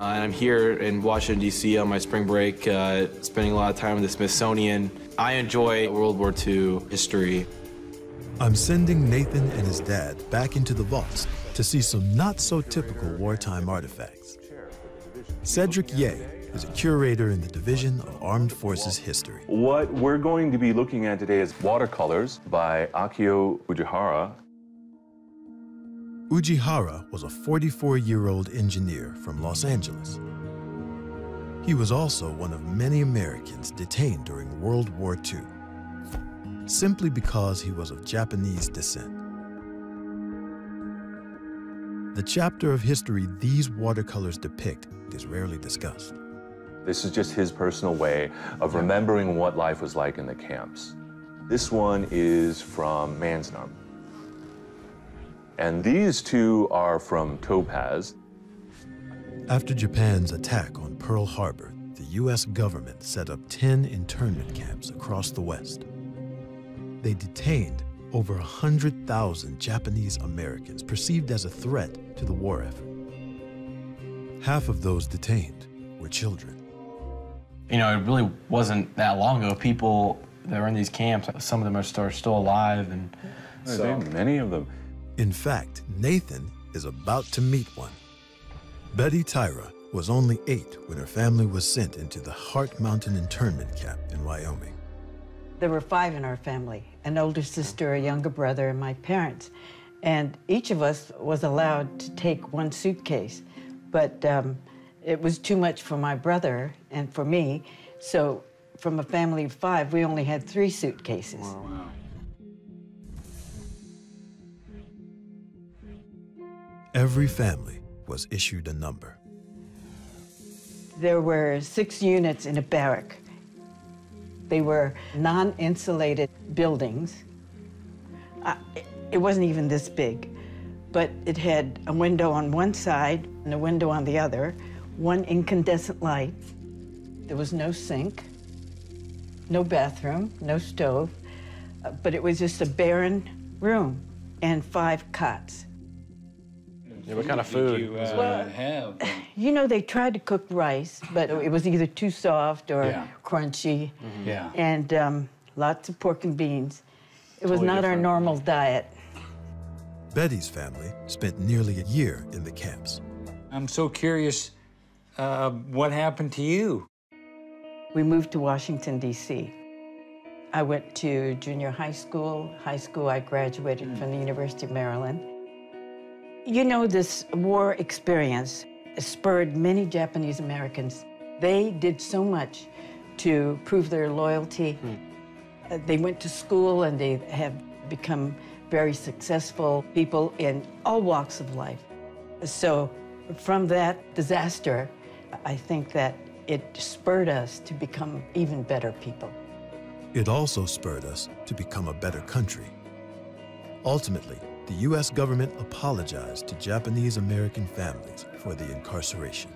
Uh, and I'm here in Washington, D.C. on my spring break, uh, spending a lot of time in the Smithsonian. I enjoy World War II history. I'm sending Nathan and his dad back into the vaults to see some not so typical wartime artifacts. Cedric Yeh is a curator in the Division of Armed Forces History. What we're going to be looking at today is watercolors by Akio Ujihara. Ujihara was a 44 year old engineer from Los Angeles. He was also one of many Americans detained during World War II, simply because he was of Japanese descent. The chapter of history these watercolors depict is rarely discussed. This is just his personal way of remembering what life was like in the camps. This one is from Manzanar. And these two are from Topaz. After Japan's attack on Pearl Harbor, the U.S. government set up 10 internment camps across the West. They detained over 100,000 Japanese Americans perceived as a threat to the war effort. Half of those detained were children. You know, it really wasn't that long ago. People that were in these camps, some of them are still, still alive. and so, Many of them. In fact, Nathan is about to meet one. Betty Taira was only eight when her family was sent into the Heart Mountain internment camp in Wyoming. There were five in our family an older sister, a younger brother, and my parents. And each of us was allowed to take one suitcase. But um, it was too much for my brother and for me. So, from a family of five, we only had three suitcases. Wow. Every family was issued a number. There were six units in a barrack. They were non-insulated buildings. Uh, it wasn't even this big, but it had a window on one side and a window on the other, one incandescent light. There was no sink, no bathroom, no stove, uh, but it was just a barren room and five cots. Yeah, what kind of food you uh, well, have? You know, they tried to cook rice, but it was either too soft or yeah. crunchy. Mm -hmm. Yeah. And um, lots of pork and beans. It was not our normal diet. Betty's family spent nearly a year in the camps. I'm so curious, uh, what happened to you? We moved to Washington, D.C. I went to junior high school. High school, I graduated mm. from the University of Maryland. You know, this war experience spurred many Japanese Americans. They did so much to prove their loyalty. Mm. they went to school and they have become very successful people in all walks of life. So from that disaster, I think that it spurred us to become even better people. It also spurred us to become a better country. Ultimately, the U.S. government apologized to Japanese American families for the incarceration.